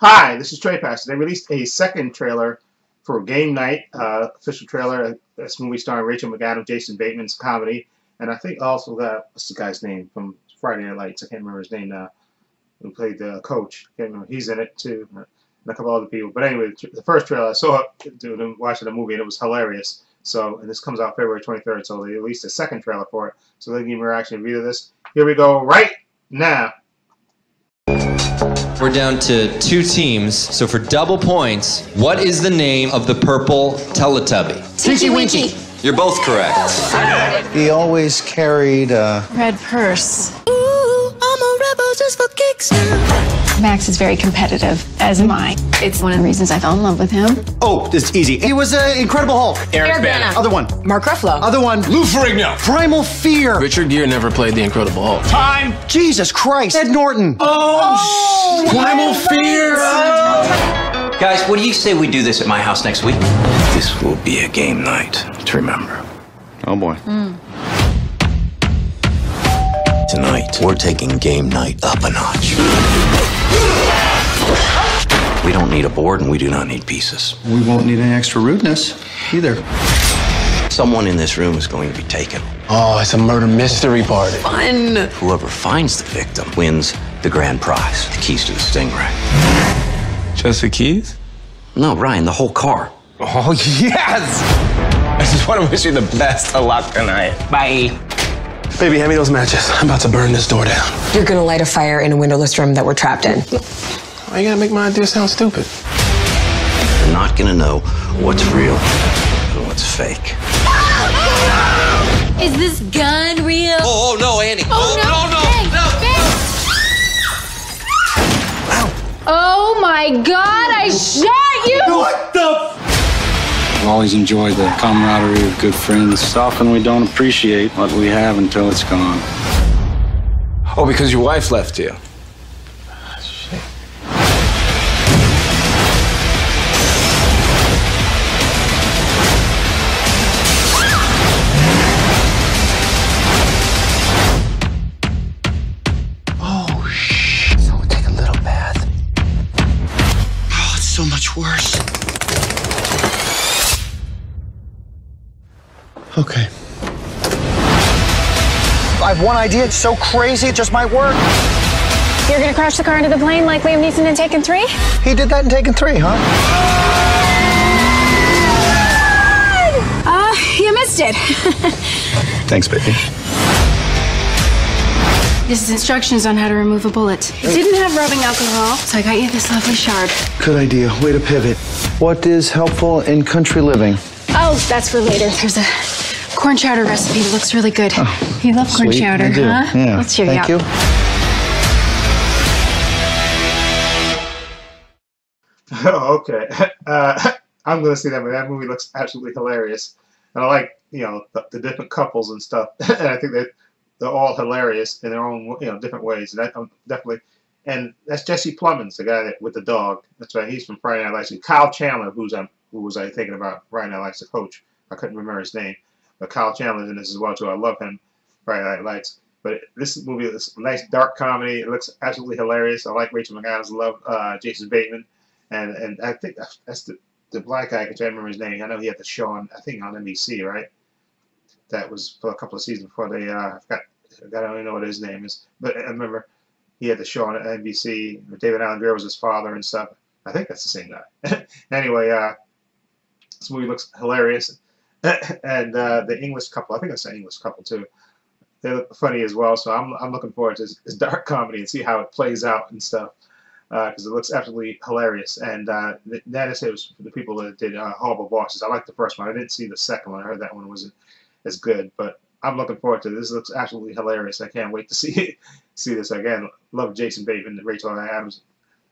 Hi, this is Trepacer. They released a second trailer for Game Night, uh, official trailer. This movie starring Rachel McAdams, Jason Bateman's comedy, and I think also that what's the guy's name from Friday Night Lights? I can't remember his name now. Who played the coach? Can't remember. He's in it too, and a couple other people. But anyway, the first trailer I saw it watching the movie, and it was hilarious. So, and this comes out February 23rd. So they released a second trailer for it. So they give me a reaction of this. Here we go right now. We're down to two teams, so for double points, what is the name of the purple Teletubby? Tinky Winky. You're both correct. He always carried a Red purse. Ooh, I'm a rebel just for kicks Max is very competitive, as am I. It's one of the reasons I fell in love with him. Oh, it's easy. He was an Incredible Hulk. Eric Bana. Other one. Mark Ruffalo. Other one. Lou Ferrigno. Primal Fear. Richard Gere never played the Incredible Hulk. Time. Jesus Christ. Ed Norton. Oh, oh Primal Fear. Guys, what do you say we do this at my house next week? This will be a game night to remember. Oh boy. Hmm. Tonight, we're taking game night up a notch. We don't need a board and we do not need pieces. We won't need any extra rudeness either. Someone in this room is going to be taken. Oh, it's a murder mystery party. Fun. Whoever finds the victim wins the grand prize, the keys to the Stingray. Just the keys? No, Ryan, the whole car. Oh, yes! I just want to wish you the best of luck tonight. Bye. Baby, hand me those matches. I'm about to burn this door down. You're gonna light a fire in a windowless room that we're trapped in. Why you gotta make my idea sound stupid? You're not going to know what's real and what's fake. Is this gun real? Oh, oh no, Andy. Oh, oh no! No! bang. Oh my god, I shot you! What the I've always enjoyed the camaraderie of good friends. It's often we don't appreciate what we have until it's gone. Oh, because your wife left you. So much worse. Okay. I have one idea. It's so crazy, it just might work. You're gonna crash the car into the plane like Liam Neeson in Taken 3? He did that in Taken 3, huh? Uh, you missed it. Thanks, baby. This is instructions on how to remove a bullet. It didn't have rubbing alcohol, so I got you this lovely shard. Good idea. Way to pivot. What is helpful in country living? Oh, that's for later. There's a corn chowder recipe that looks really good. you love corn Sweet, chowder, I do. huh? Yeah. Let's cheer Thank you you. up. Oh, okay. Uh, I'm going to see that movie. That movie looks absolutely hilarious. And I like, you know, the, the different couples and stuff. and I think that they're all hilarious in their own, you know, different ways. And I'm definitely, and that's Jesse Plemons, the guy that, with the dog. That's right. He's from Friday Night Lights. Kyle Chandler, who's um, who was I thinking about Friday Night Lights, the coach. I couldn't remember his name, but Kyle Chandler's in this as well too. I love him. Friday Night Lights. But this movie is a nice dark comedy. It looks absolutely hilarious. I like Rachel McAdams. Love uh, Jason Bateman. And and I think that's, that's the, the black guy, I can't remember his name. I know he had the show on, I think, on NBC, right? That was for a couple of seasons before they, uh, I forgot, I don't even know what his name is. But I remember he had the show on NBC. David Alan Grier was his father and stuff. I think that's the same guy. anyway, uh, this movie looks hilarious. and uh, the English couple, I think it's an English couple too. They look funny as well, so I'm, I'm looking forward to this, this dark comedy and see how it plays out and stuff because it looks absolutely hilarious. And uh, that is it was for the people that did uh, Horrible Bosses. I liked the first one. I didn't see the second one. I heard that one wasn't as good, but I'm looking forward to this. Looks absolutely hilarious. I can't wait to see see this again. Love Jason Bateman, Rachel Adams.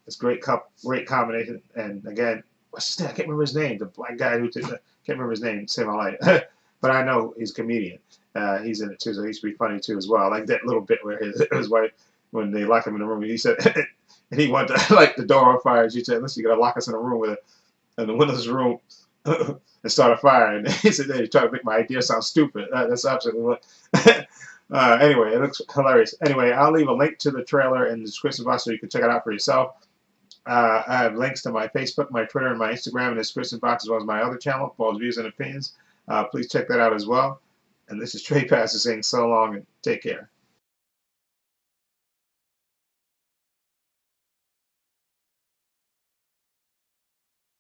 It's great cup, great combination. And again, what's his name? I can't remember his name. The black guy who can't remember his name. Save my life. but I know he's a comedian. Uh, he's in it too, so he's be funny too as well. Like that little bit where his, his wife, when they lock him in the room, he said, and he wanted to light the door on fire. She said, "Listen, you gotta lock us in a room with a, in the windows room." and start a fire. And he said, "They try to make my idea sound stupid." Uh, that's absolutely what. uh, anyway, it looks hilarious. Anyway, I'll leave a link to the trailer in the description box so you can check it out for yourself. Uh, I have links to my Facebook, my Twitter, and my Instagram in the description box, as well as my other channel, Paul's Views and Opinions. Uh, please check that out as well. And this is Trepacer saying so long and take care.